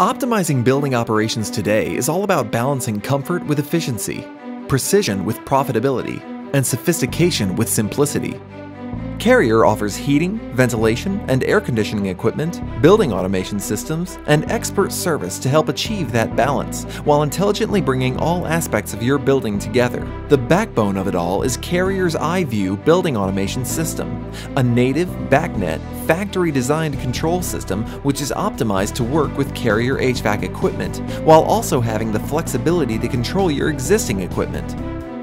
Optimizing building operations today is all about balancing comfort with efficiency, precision with profitability, and sophistication with simplicity. Carrier offers heating, ventilation, and air conditioning equipment, building automation systems, and expert service to help achieve that balance while intelligently bringing all aspects of your building together. The backbone of it all is Carrier's i-Vu building automation system, a native, BACnet, factory designed control system which is optimized to work with Carrier HVAC equipment while also having the flexibility to control your existing equipment.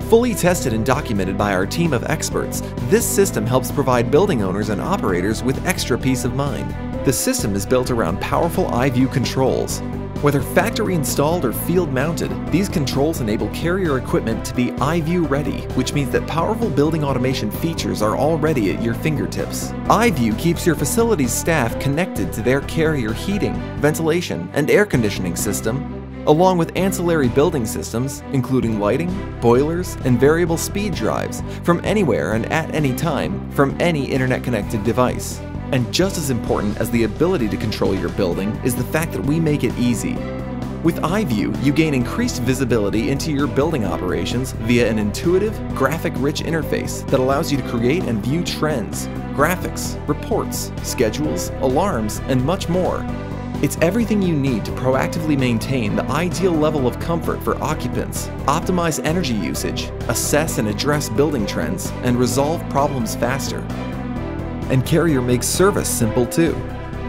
Fully tested and documented by our team of experts, this system helps provide building owners and operators with extra peace of mind. The system is built around powerful i-Vu controls. Whether factory installed or field mounted, these controls enable carrier equipment to be i-Vu ready, which means that powerful building automation features are already at your fingertips. i-Vu keeps your facility's staff connected to their carrier heating, ventilation, and air conditioning system along with ancillary building systems, including lighting, boilers, and variable speed drives, from anywhere and at any time from any internet connected device. And just as important as the ability to control your building is the fact that we make it easy. With i-Vu, you gain increased visibility into your building operations via an intuitive, graphic-rich interface that allows you to create and view trends, graphics, reports, schedules, alarms, and much more it's everything you need to proactively maintain the ideal level of comfort for occupants, optimize energy usage, assess and address building trends, and resolve problems faster. And Carrier makes service simple too.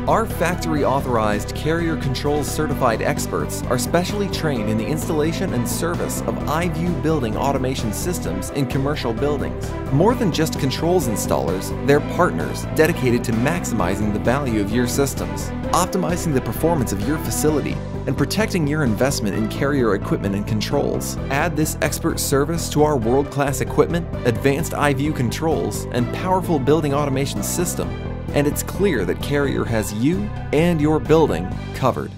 Our factory authorized Carrier Controls certified experts are specially trained in the installation and service of i-Vu building automation systems in commercial buildings. More than just controls installers, they're partners dedicated to maximizing the value of your systems, optimizing the performance of your facility, and protecting your investment in Carrier equipment and controls. Add this expert service to our world class equipment, advanced i-Vu controls, and powerful building automation system and it's clear that Carrier has you and your building covered.